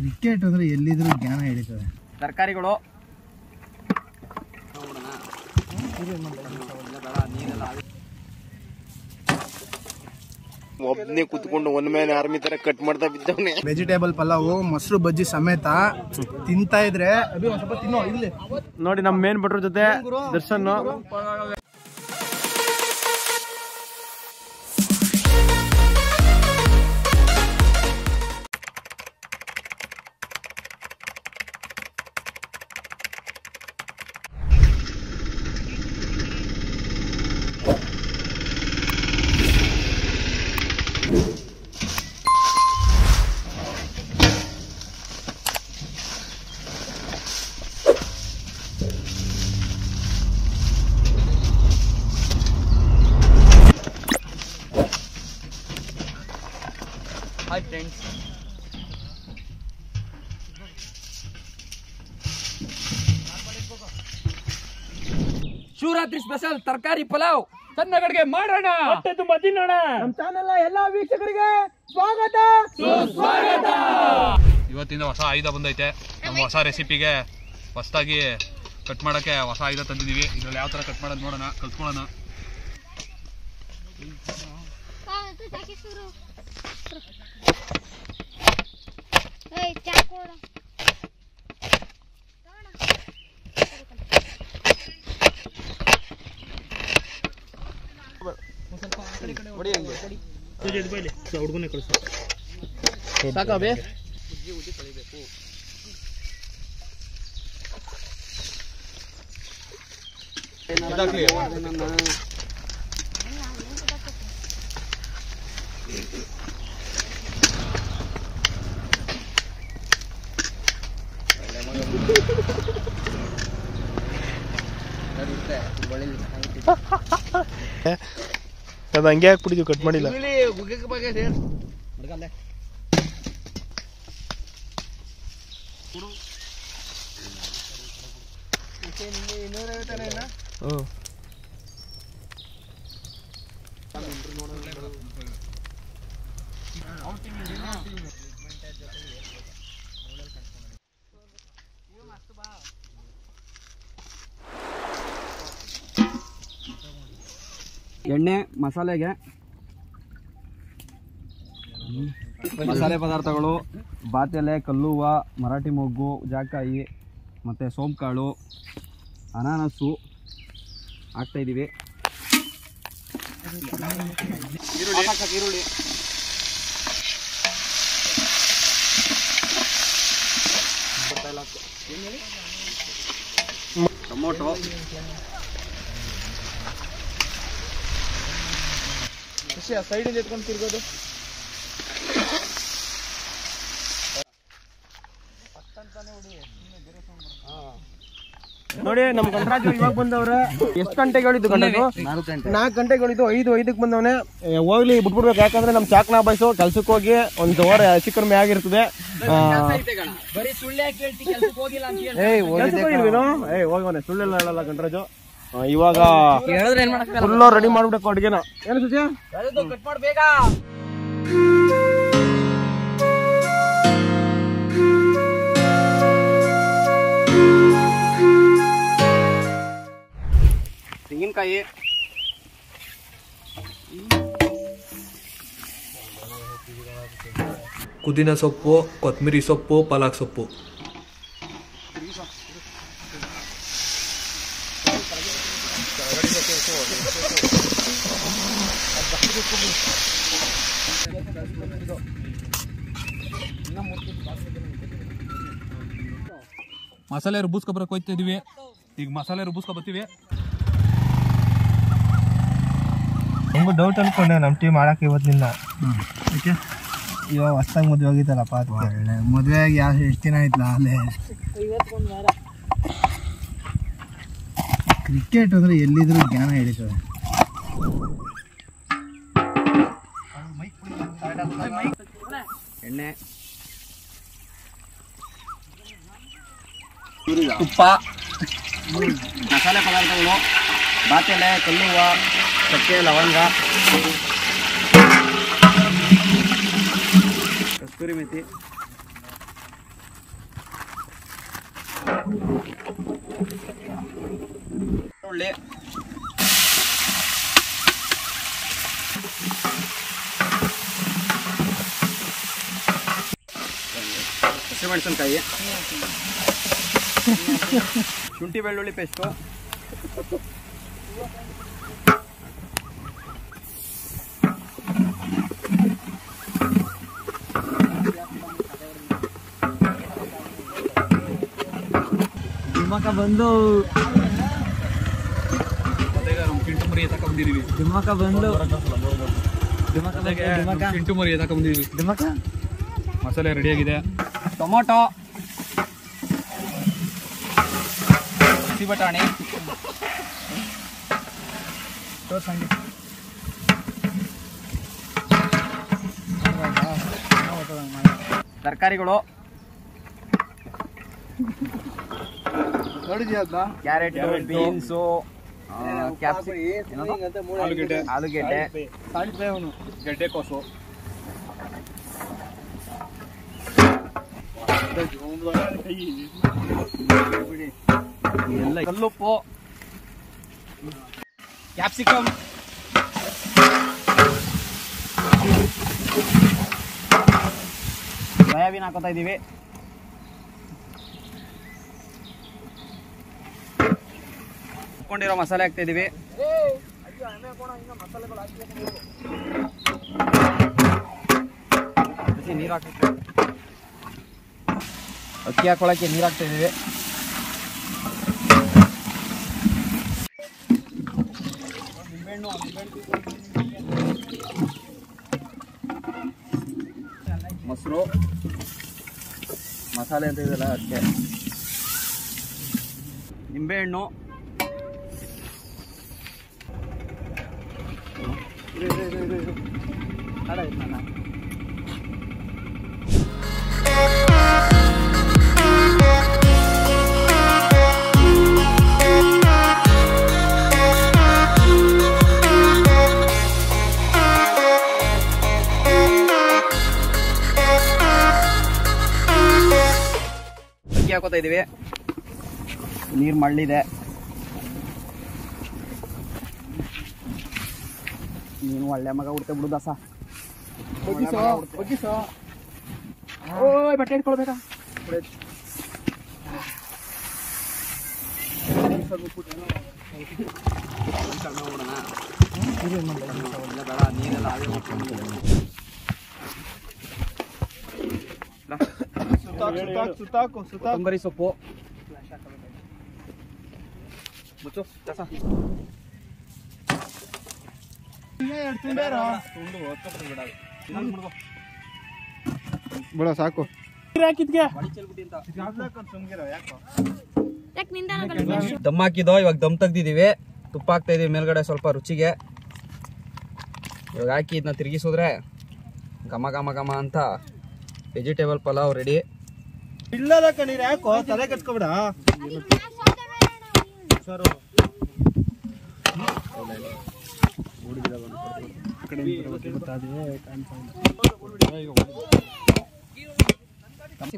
Cricket ಅಂದ್ರೆ ಎಲ್ಲಿದ್ರು ಜ್ಞಾನ ಹಿಡಿತದೆ. ತರಕಾರಿಗಳು. ಒಬ್ನೇ ಕುತ್ಕೊಂಡು ಒಂದ್ ಮೇಲೆ ಆರ್ಮಿ ತರ ಕಟ್ ಮಾಡ್ತಾ ಬಿದ್ದವನೆ. ವೆಜಿಟೇಬಲ್ ಪಲಾವು ಮೊಸರು ಬಜ್ಜಿ ಸಮೇತ ತಿಂತಾ ಇದ್ರೆ ಸ್ವಲ್ಪ ತಿನ್ನೋ ಇಲ್ಲಿ ನೋಡಿ ನಮ್ಮ ಮೇನ್ ಭಟ್ರ ಜೊತೆ Darshan. Hi friends Shivaratri special ತರಕಾರಿ ಪಲಾವ್ ಕನ್ನಡಗೆ ಮಾಡೋಣ. ತುಂಬಾ ತಿನ್ನೋಣ. ನಮ್ಮ ಚಾನೆಲ್ ಎಲ್ಲಾ ವೀಕ್ಷಕರಿಗೆ ಸ್ವಾಗತ. ಇವತ್ತಿಂದ ಹೊಸ ಆಯುಧ ಬಂದೈತೆ. ನಮ್ಮ ಹೊಸ ರೆಸಿಪಿಗೆ ಹೊಸದಾಗಿ ಕಟ್ ಮಾಡೋಕ್ಕೆ ಹೊಸ ಆಯುಧ ತಂದಿದ್ದೀವಿ ಇದರಲ್ಲಿ ಯಾವ ಥರ ಕಟ್ ಮಾಡೋದು ನೋಡೋಣ ಕಲ್ತ್ಕೊಳ್ಳೋಣ. ಕಾವತ್ತು ಚಾಕಿ ಶುರು. ಏಯ್ ಚಾಕೋಡ ಸಾಕಾಬೇ ಅದು ಹಂಗೆ ಹಾಕ್ಬಿಟ್ಟಿದ್ವಿ ಕಟ್ ಮಾಡಿಲ್ಲ. ಹ್ಮ್ ಎಣ್ಣೆ ಮಸಾಲೆಗೆ. ಮಸಾಲೆ ಪದಾರ್ಥಗಳು ಬಾತೆಲೆ ಕಲ್ಲುವ ಮರಾಠಿ ಮೊಗ್ಗು ಜಾಕಾಯಿ ಮತ್ತು ಸೋಂಕಾಳು ಅನಾನಸ್ಸು ಹಾಕ್ತಾಯಿದ್ದೀವಿ ಈರುಳ್ಳಿ. ಟೊಮೊಟೊ. ಸೈಡಿಂದ ಎತ್ಕೊಂಡು ತಿರ್ಗೋದು. ನೋಡಿ ನಮ್ ಗಂಟರಾಜು ಇವಾಗ ಬಂದವ್ರೆ. ಎಷ್ಟು ಗಂಟೆಗೆ ಹೇಳಿದ್ದು ಗಂಟೆಗೆ ನಾಲ್ಕು ಗಂಟೆಗೆ ಹೇಳಿದ್ದು ಐದು ಐದಕ್ಕೆ ಬಂದವನೆ. ಹೋಗ್ಲಿ ಬಿಟ್ಬಿಡ್ಬೇಕು. ಯಾಕಂದ್ರೆ ನಮ್ ಚಾಕ್ನ ಬಯಸು ಕೆಲ್ಸಕ್ಕೆ ಹೋಗಿ ಒಂದ್ ವಾರ ಹೆಚ್ಚು ಕಡಿಮೆ ಆಗಿರ್ತದೆ. ಏಯ್ ಕೆಲ್ಸಕ್ಕೆ ಹೋಗಿಲ್ವೇನೋ? ಏಯ್ ಹೋಗವನೆ ಸುಳ್ಳೆಲ್ಲ ಹೇಳಲ್ಲ ಗಂಟರಾಜು ಆ, ಇವಾಗ ಫುಲ್ ರೆಡಿ ಮಾಡ್ಬಿಡಕ್ಕೆ ಅಡ್ಗೆನ. ಏನು ಸುಜಿ? ಕಟ್ ಮಾಡ್ಬೇಕ ತೆಂಗಿನಕಾಯಿ. ಪುದೀನ ಸೊಪ್ಪು ಕೊತ್ತಂಬರಿ ಸೊಪ್ಪು ಪಾಲಕ್ ಸೊಪ್ಪು. ಮಸಾಲೆ ರುಬ್ಬಿಸ್ಕೊಬರಕ್ಕೆ ಹೋಗ್ತಾ ಇದೀವಿ. ಈಗ ಮಸಾಲೆ ರುಬ್ಬಿಸ್ಕೊ ಬರ್ತೀವಿ. ನಮಗೂ ಡೌಟ್ ಅನ್ಕೊಂಡೆ ನಮ್ಮ ಟೀಮ್ ಆಡಕ್ಕೆ ಇವತ್ತಿನಿಂದ ಇವಾಗ ಹೊಸ್ದಾಗಿ ಮದುವೆ ಆಗಿತ್ತಲ್ಲಪ್ಪ ಅದಕ್ಕೆ. ಮದುವೆ ಆಗಿ ಯಾವ ಎಷ್ಟು ದಿನ ಆಯ್ತಲ್ಲ ಅಲ್ಲೇ ಕ್ರಿಕೆಟ್ ಅಂದ್ರೆ ಎಲ್ಲಿದ್ರು ಜ್ಞಾನ ಹಿಡಿತದೆ ಎಣ್ಣೆ ತುಪ್ಪ ಮಸಾಲೆ ಪದಾರ್ಥಗಳು ಬಾತೆಲೆ ಕಲ್ಲುವ ಚಕ್ಕೆ ಲವಂಗ ಕಸ್ತೂರಿ ಮೆಥಿ ಉಳ್ಳಿ ಹಸಿಮೆಣಸಿನ್ಕಾಯಿ. ಶುಂಠಿ ಬೆಳ್ಳುಳ್ಳಿ ಪೇಸ್ಟು. ದಿಮ್ಮಕ ಬಂದು ದಿಮ್ಮಕ ಬಂದು ಕಿಂಟು ಮರಿ ಎತ್ತಾಕ ಬಂದಿದೀವಿ. ದಿಮ್ಮಕ ಮಸಾಲೆ ರೆಡಿಯಾಗಿದೆ ಟೊಮೊಟೊ. ಹಸಿ ಬಟಾಣಿ. ತರಕಾರಿಗಳು. ಕ್ಯಾರೆಟ್ ಬೀನ್ಸು ಆಲೂಗೆಡ್ಡೆ ಆಲೂಗೆಡ್ಡೆ ಗೆಡ್ಡೆಕೋಸು ಎಲ್ಲ ಕಲ್ಲುಪ್ಪು ಕ್ಯಾಪ್ಸಿಕಮ್ ಸೋಯಾಬೀನ್ ಹಾಕೋತಾ ಇದೀವಿ ಇಟ್ಕೊಂಡಿರೋ ಮಸಾಲೆ ಹಾಕ್ತಾ ಇದೀವಿ ನೀರು ಅಕ್ಕಿ ಹಾಕೊಳಕ್ಕೆ ನೀರು ಹಾಕ್ತಾ ಇದೀವಿ ಮೊಸರು, ಮಸಾಲೆ ಅಂತ ಇದೆಲ್ಲ ಅಕ್ಕಿ ನಿಂಬೆಹಣ್ಣು ಇದೀವಿ ನೀರು ಮಳ್ಳಿದೆ. ನೀನು ಒಳ್ಳೆ ಮಗ ಹುಡ್ತೆ ಬಿಡು ದಾಸ. ಓಯ್ ಬಟ್ಟೆ ಇಟ್ಕೊಳ್ಬೇಕಾ? ಕೊತ್ತಂಬರಿ ಸೊಪ್ಪು. ಮುಚ್ಚು ಕಸ. ಬಿಡ ಸಾಕು. ದಮ್ ಹಾಕಿದೋ ಇವಾಗ ದಮ್ ತೆಗ್ದಿದೀವಿ. ತುಪ್ಪ ಹಾಕ್ತಾ ಇದೀವಿ ಮೇಲ್ಗಡೆ ಸ್ವಲ್ಪ ರುಚಿಗೆ. ಇವಾಗ ಹಾಕಿ ಇದನ್ನ ತಿರುಗಿಸಿದ್ರೆ ಘಮ ಘಮ ಘಮ ಅಂತ ವೆಜಿಟೇಬಲ್ ಪಲಾವ್ ರೆಡಿ. ಇಲ್ಲದ ಕಣೀರ್ ಯಾಕೋ ತಲೆ ಕಟ್ಕೊಬಿಡ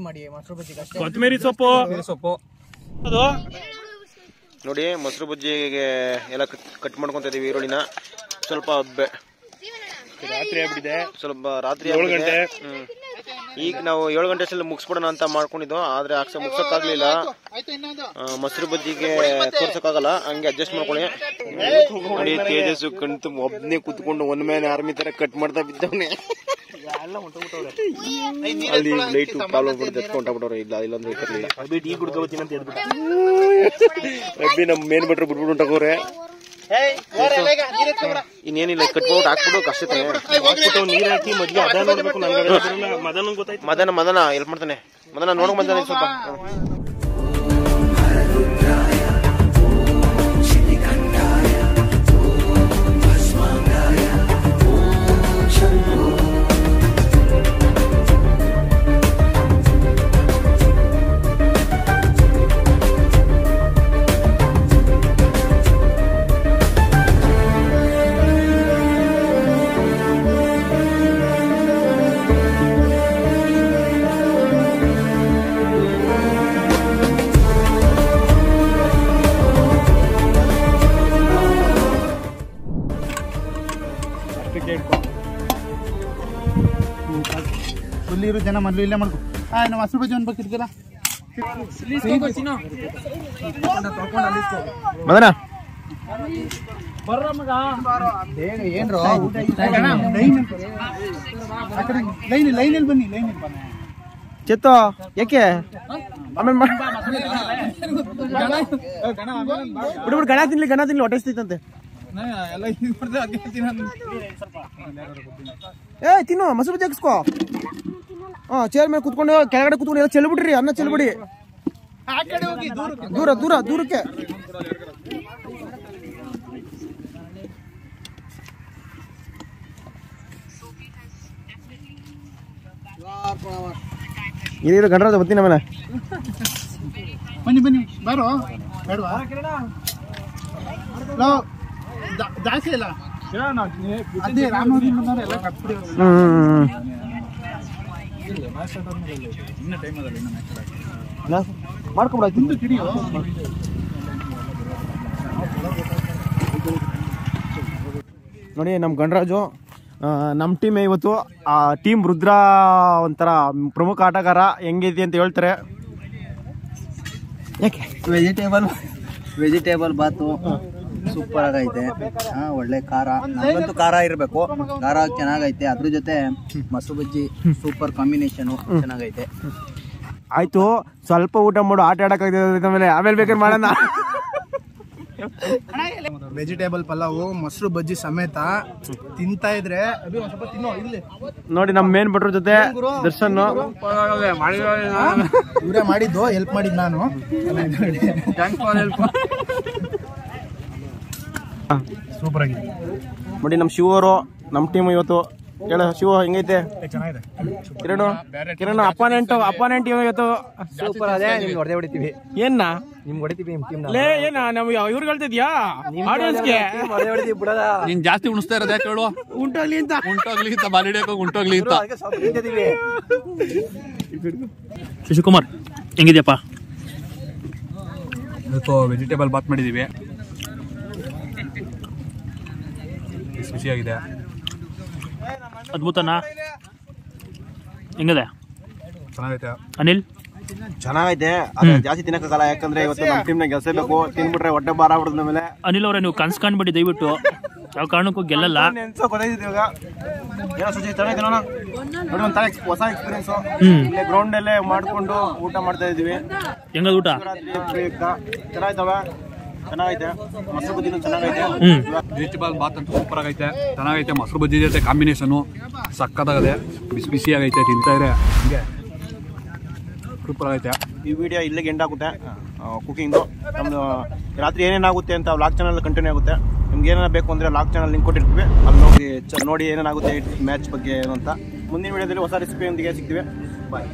ಮಾಡಿ ಮೊಸರು ಬಜ್ಜಿಗೆ ಅಷ್ಟೇ ಕೊತ್ತಂಬರಿ ಸೊಪ್ಪು. ಅದು? ಸೊಪ್ಪು ನೋಡಿ ಮೊಸರು ಬಜ್ಜಿಗೆ ಎಲ್ಲ ಕಟ್ ಮಾಡ್ಕೊಂತ ಇದೀವಿ ಈರುಳ್ಳಿನ. ಸ್ವಲ್ಪ ಬೆ- ರಾತ್ರಿ ಆಗ್ಬಿಟ್ಟಿದೆ. ಸ್ವಲ್ಪ ರಾತ್ರಿ ಆಗಿದೆ. ಹ್ಮ್. ಈಗ ನಾವು ಏಳು ಗಂಟೆ ಅಷ್ಟಲ್ಲಿ ಮುಗಿಸ್ಬಿಡೋಣ ಅಂತ ಮಾಡ್ಕೊಂಡಿದ್ದು ಆದ್ರೆ ಅಕ್ಷ ಮುಗ್ಸಕ್ಕಾಗ್ಲಿಲ್ಲ. ಮೊಸರು ಬಜ್ಜಿಗೆ ತೋರ್ಸಕ್ಕಾಗಲ್ಲ ಹಂಗೆ ಅಡ್ಜಸ್ಟ್ ಮಾಡ್ಕೊಳ್ಳಿ. ನೋಡಿ ತೇಜಸ್ಸು ಕಣ್ತು ಒಬ್ನೇ ಕುತ್ಕೊಂಡು ಒನ್ ಮ್ಯಾನ್ ಆರ್ಮಿ ತರ ಕಟ್ ಮಾಡ್ತಾ ಬಿದ್ದವನೆ. ಅಲ್ಲಿ ಲೈಟ್ ಪ್ರಾಬ್ಲಮ್ ಹೋಗ್ಬಿಟ್ಟು ಎತ್ಕೊಂಡಾಗ್ಬಿಟ್ಟವ್ರೆ ಇಲ್ಲ ಇಲ್ಲಾಂದ್ರೆ ಇರ್ಲಿಲ್ಲ ಟೀ ಕುಡ್ಕೋತೀನಿ ಅಂತ ಹೇಳ್ಬಿಟ್ಟು ನಮ್ಮ ಮೇನ್ ಬಿಟ್ರೆ ಬಿಟ್ಬಿಟ್ಟು ಹೊಂಟೋಗೋರೆ ಇನ್ನೇನಿಲ್ಲ ಕಟ್ಬಿಟ್ಟು ಹಾಕ್ಬಿಡು ಕಷ್ಟ ನೀರ್ ಹಾಕಿ ಮದ್ವೆ ಅದ ನೋಡ್ಬೇಕು ಮದನ ಮದನ ಎಲ್ಪ್ ಮಾಡ್ತಾನೆ. ಮದನ ನೋಡಕ್ ಬಂದಾನೆ ಸ್ವಲ್ಪ. ಜನ ಮೊದಲು ಇಲ್ಲೇ ಮಾಡ್ಕೊ. ಆ, ನಮ್ಮ ಹಸಿರು ಬಜ್ಜಿ ಒಂದು ಬಕೆಟ್ ಇರ್ತೀರಾ ಮದನ? ಏನ್ರೋ ಲೈನ್ ಬನ್ನಿ ಯಾಕೆ ಆಮೇಲೆ ಗಣ ತಿನ್ಲಿ ಗಣ ತಿನ್ಲಿ ಹೊಟ್ಟೆ ಹಸ್ದೈತಂತೆ ಏ ತಿನ್ನು, ಮೊಸರು ಬಜ್ಜಿ ಹಾ ಚೇರ್ ಮೇಲೆ ಕುತ್ಕೊಂಡು ಕೆಳಗಡೆ ಕುತ್ಕೊಂಡು ಎಲ್ಲ ಚೆಲ್ಬಿಡ್ರಿ ಅನ್ನ ಚೆಲ್ಬಿಡಿ. ದೂರ ದೂರ ದೂರಕ್ಕೆ. ಇದು ಗಣರಾಜ ಬರ್ತೀನಿ ಆಮೇಲೆ. ಬನ್ನಿ ಬನ್ನಿ ಬಾರೋ. ಬೇಡವಾ? ಲೋ, ಜಾ- ಜಾಸ್ತಿ ಇಲ್ಲ? ಅದೇ ರಾಮನವರಿ ಬಂದವ್ರು ಎಲ್ಲ ಕಟ್ಬಿಡಿ ಮಾಡ್ಕೊಬಿಡ ನೋಡಿ ನಮ್ಮ ಗಣರಾಜು ನಮ್ಮ ಟೀಮ್ ಇವತ್ತು ಆ ಟೀಮ್ ರುದ್ರ ಒಂಥರ ಪ್ರಮುಖ ಆಟಗಾರ ಹೆಂಗಿದೆ ಅಂತ ಹೇಳ್ತಾರೆ. ಯಾಕೆ? ವೆಜಿಟೇಬಲ್ ವೆಜಿಟೇಬಲ್ ಬಾತು. ಸೂಪರ್ ಆಗೈತೆ. ಹಾ ಒಳ್ಳೆ ಖಾರ. ನನಗಂತೂ ಖಾರ ಇರಬೇಕು. ಖಾರ ಚೆನ್ನಾಗೈತೆ. ಅದ್ರ ಜೊತೆ ಮೊಸರು ಬಜ್ಜಿ ಸೂಪರ್ ಕಾಂಬಿನೇಷನ್ ಚೆನ್ನಾಗೈತೆ. ಆಯ್ತು ಸ್ವಲ್ಪ ಊಟ ಮಾಡು. ಆಟ ಆಡಕ್ಕಾಗ್ತದೆ ಆಮೇಲೆ. ಆಮೇಲೆ ಬೇಕಾದ್ರೆ ಮಾಡೋಣ. ವೆಜಿಟೇಬಲ್ ಪಲಾವು ಮೊಸರು ಬಜ್ಜಿ ಸಮೇತ ತಿಂತಾ ಇದ್ರೆ ನೋಡಿ ನಮ್ಮ ಮೇನ್ ಭಟ್ರ ಜೊತೆ ದರ್ಶನ್. ಇವರೇ ಮಾಡಿದ್ದು ಹೆಲ್ಪ್ ಮಾಡಿದ್ ನಾನು. ಸೂಪರ್ ಆಗಿದೆ ನೋಡಿ ನಮ್ಮ ಶಿವರು ನಮ್ಮ ಟೀಮ್ ಇವತ್ತು. ಹೇಳ ಶಿವ ಹೆಂಗೈತೆ? ಚೆನ್ನಾಗಿದೆ. ಕಿರಣ್ ಕಿರಣ್ ಅಪಾನೆಂಟ್ ಅಪಾನೆಂಟ್ ಇವತ್ತು. ಸೂಪರ್ ಅದೇ ನಿಮ್ಗೆ ಹೊಡೆದೇ ಹೊಡಿತೀವಿ. ಏನ್ನ? ನಿಮ್ಗೆ ಹೊಡಿತೀವಿ ನಿಮ್ ಟೀಮ್ ಲೇ ಏನ ನಾವು ಇವ್ರಿಗೆ ಹೇಳ್ತಿದ್ಯಾ? ಆಡಿಯನ್ಸ್ಗೆ ಹೊಡೆದೇ ಹೊಡಿತೀವಿ ಬಿಡದ. ನೀನ್ ಜಾಸ್ತಿ ಉಣಿಸ್ತಾ ಇರೋದು ಯಾಕೆ ಹೇಳು? ಉಂಟಾಗ್ಲಿ ಅಂತ. ಉಂಟೋಗ್ಲಿ ಅಂತ ಉಂಟೋಗ್ಲಿ ಶಶಿಕುಮಾರ್ ಹೆಂಗಿದ್ಯಪ್ಪ? ಇವತ್ತು ವೆಜಿಟೇಬಲ್ ಬಾತ್ ಮಾಡಿದ್ದೀವಿ ಬಿಸಿ ಬಿಸಿಯಾಗಿದೆ ಅದ್ಭುತನಾ ಹೆಂಗಿದೆ ಚೆನ್ನಾಗೈತೆ ಅನಿಲ್ ಚೆನ್ನಾಗೈತೆ ಜಾಸ್ತಿ ತಿನ್ನಕ್ಕಾಗಲ್ಲ ಯಾಕಂದ್ರೆ ಇವತ್ತು ನಮ್ಮ ಟೀಮ್ನ ಗೆಲ್ಸಬೇಕು ತಿನ್ಬಿಟ್ರೆ ಹೊಟ್ಟೆ ಬಾರ ಬಿಡದ ಮೇಲೆ ಅನಿಲ್ ಅವರೇ ನೀವು ಕನ್ಸ್ ಕಾಣ್ಬಿಡಿ ದಯವಿಟ್ಟು ಯಾವ ಕಾರಣಕ್ಕೂ ಗೆಲ್ಲಲ್ಲ ಹೊಸ ಎಕ್ಸ್ಪೀರಿಯನ್ಸ್ ಇಲ್ಲೇ ಗ್ರೌಂಡ್ ಅಲ್ಲೇ ಮಾಡ್ಕೊಂಡು ಊಟ ಮಾಡ್ತಾ ಇದೀವಿ ಹೆಂಗದ ಊಟ ಚೆನ್ನಾಯ್ತವ ಚೆನ್ನಾಗೈತೆ ಮೊಸರು ಬಜ್ಜಿನೂ ಚೆನ್ನಾಗೈತೆ. ಬಾಲ್ ಬಾತ್ ಅಂತೂ ಸೂಪರ್ ಆಗೈತೆ. ಚೆನ್ನಾಗೈತೆ ಮೊಸರು ಬಜ್ಜಿ ಜೊತೆ ಕಾಂಬಿನೇಷನು ಸಕ್ಕತ್ತಾಗದೆ ಬಿಸಿ ಬಿಸಿ ಆಗೈತೆ ತಿಂತಾ ಇದ್ರೆ ಹಂಗೆ. ಸೂಪರ್ ಆಗೈತೆ. ಈ ವಿಡಿಯೋ ಇಲ್ಲಿಗೆ ಎಂಡ್ ಆಗುತ್ತೆ. ಕುಕಿಂಗ್ ನಮ್ದು ರಾತ್ರಿ ಏನೇನಾಗುತ್ತೆ ಅಂತ ಲಾಕ್ ಚಾನಲ್ ಕಂಟಿನ್ಯೂ ಆಗುತ್ತೆ. ನಿಮ್ಗೆ ಏನೇನು ಬೇಕು ಅಂದರೆ ಲಾಕ್ ಚಾನಲ್ ಲಿಂಕ್ ಕೊಟ್ಟಿರ್ತೀವಿ. ಅಲ್ಲಿ ನೋಡಿ ನೋಡಿ ಏನೇನಾಗುತ್ತೆ ಮ್ಯಾಚ್ ಬಗ್ಗೆ ಏನು ಅಂತ. ಮುಂದಿನ ವಿಡಿಯೋದಲ್ಲಿ ಹೊಸ ರೆಸಿಪಿಯೊಂದಿಗೆ ಸಿಗ್ತೀವಿ. ಬಾಯ್